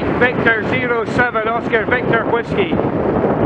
Victor 07 Oscar Victor Whiskey.